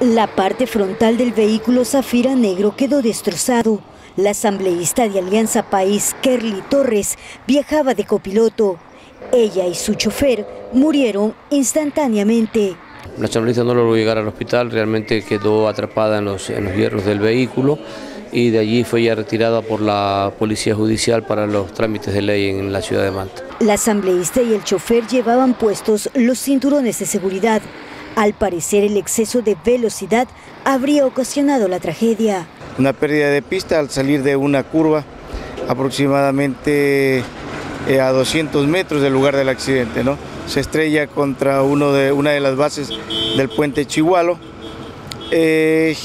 La parte frontal del vehículo Zafira Negro quedó destrozado. La asambleísta de Alianza País, Kerly Torres, viajaba de copiloto. Ella y su chofer murieron instantáneamente. La asambleísta no logró llegar al hospital, realmente quedó atrapada en los, en los hierros del vehículo y de allí fue ya retirada por la Policía Judicial para los trámites de ley en la ciudad de Manta. La asambleísta y el chofer llevaban puestos los cinturones de seguridad. Al parecer el exceso de velocidad habría ocasionado la tragedia. Una pérdida de pista al salir de una curva aproximadamente eh, a 200 metros del lugar del accidente. ¿no? Se estrella contra uno de, una de las bases del puente Chihualo. Eh,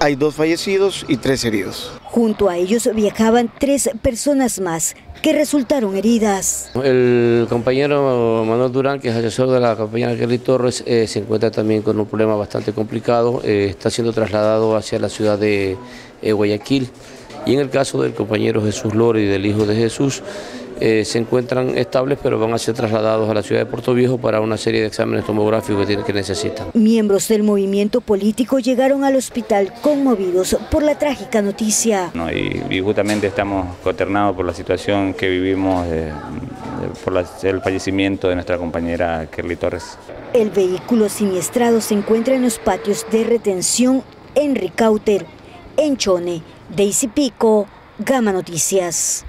hay dos fallecidos y tres heridos. Junto a ellos viajaban tres personas más que resultaron heridas. El compañero Manuel Durán, que es asesor de la compañera Kelly Torres, eh, se encuentra también con un problema bastante complicado. Eh, está siendo trasladado hacia la ciudad de eh, Guayaquil. Y en el caso del compañero Jesús Lore y del hijo de Jesús, eh, se encuentran estables, pero van a ser trasladados a la ciudad de Puerto Viejo para una serie de exámenes tomográficos que, que necesitan. Miembros del movimiento político llegaron al hospital conmovidos por la trágica noticia. No, y, y, justamente estamos consternados por la situación que vivimos, de, por la, el fallecimiento de nuestra compañera Kerly Torres. El vehículo siniestrado se encuentra en los patios de retención en Ricauter, en Chone, Daisy Pico, Gama Noticias.